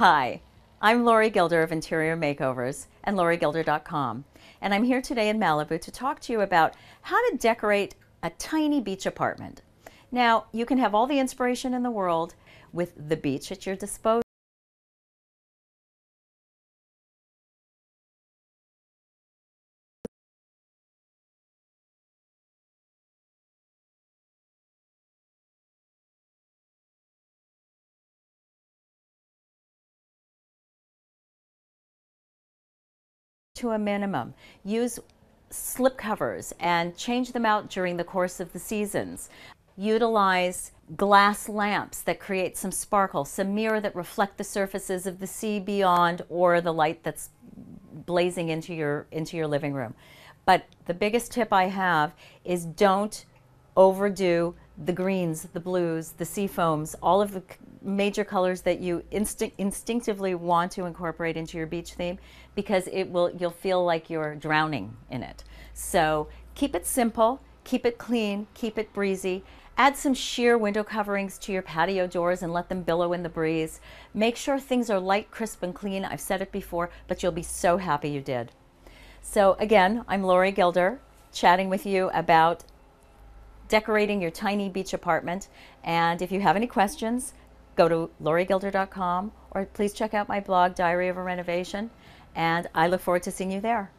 Hi, I'm Lori Gilder of Interior Makeovers and LoriGilder.com, and I'm here today in Malibu to talk to you about how to decorate a tiny beach apartment. Now, you can have all the inspiration in the world with the beach at your disposal. To a minimum. Use slip covers and change them out during the course of the seasons. Utilize glass lamps that create some sparkle, some mirror that reflect the surfaces of the sea beyond or the light that's blazing into your into your living room. But the biggest tip I have is don't overdo the greens, the blues, the sea foams, all of the major colors that you instinct, instinctively want to incorporate into your beach theme because it will you'll feel like you're drowning in it. So keep it simple, keep it clean, keep it breezy. Add some sheer window coverings to your patio doors and let them billow in the breeze. Make sure things are light, crisp, and clean. I've said it before, but you'll be so happy you did. So again, I'm Lori Gilder chatting with you about decorating your tiny beach apartment. And if you have any questions, go to lorigilder.com or please check out my blog, Diary of a Renovation. And I look forward to seeing you there.